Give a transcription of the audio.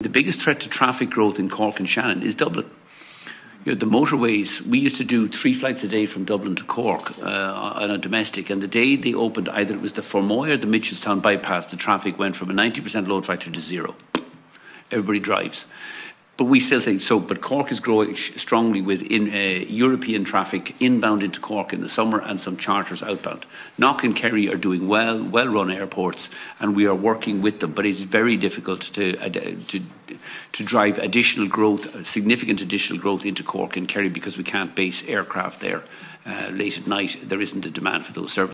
The biggest threat to traffic growth in Cork and Shannon is Dublin. You know, the motorways, we used to do three flights a day from Dublin to Cork uh, on a domestic, and the day they opened, either it was the Fermoy or the Mitchelstown bypass, the traffic went from a 90% load factor to zero. Everybody drives. But we still think so. But Cork is growing strongly with in, uh, European traffic inbound into Cork in the summer and some charters outbound. Knock and Kerry are doing well, well run airports, and we are working with them. But it's very difficult to, uh, to, to drive additional growth, significant additional growth into Cork and Kerry because we can't base aircraft there uh, late at night. There isn't a demand for those services.